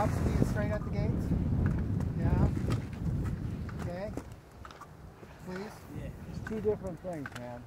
top speed straight at the gates? Yeah. Okay. Please? Yeah, it's two different things, man.